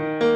you.